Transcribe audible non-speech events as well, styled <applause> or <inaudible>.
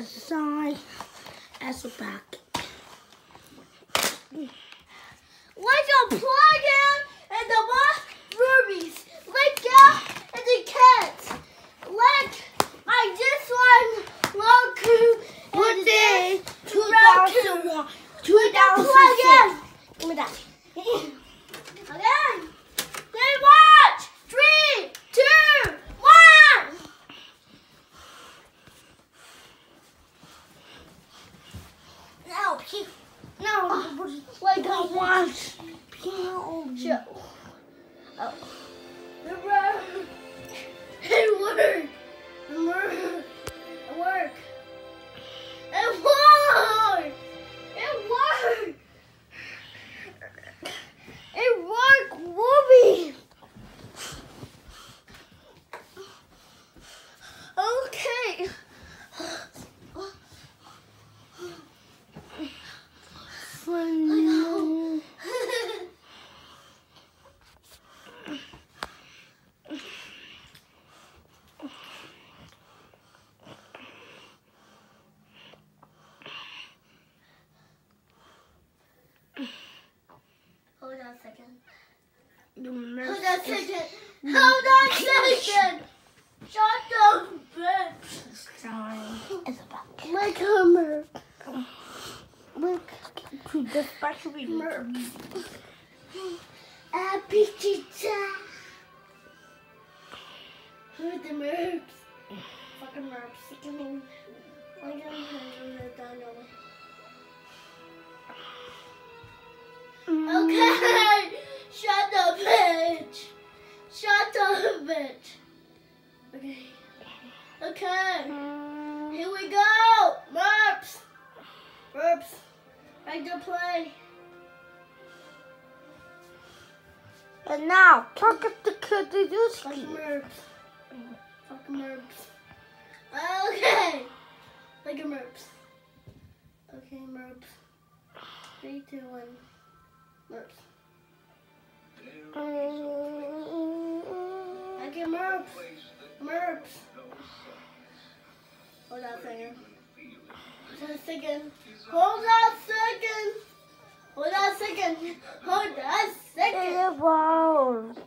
as the side as the back. Let's go plug in and the box rubies. Let go and the cats. Let I just won Roku one day two thousand one. Two thousand plug in. Give me that. <laughs> Again. watch. Sure. Oh. Second. Hold on a second. Hold on a second. Shut up, bitch. dying. Isabel. Like a merp. Look. To the special Merp. Happy pizza. Who the merps? Fucking merps. Give me. Okay. Okay. Um, Here we go. Merps. Merps. Ready to play. And now, talk up the Fuck Kudzyuski. merps. Fuck merps. Okay. Like a merps. Okay, merps. Three, two, one. Merps. Okay, um, merps. Merps. Hold on a second. Hold on a second. Hold on a second. Hold on a second. Hold on a second. It evolved.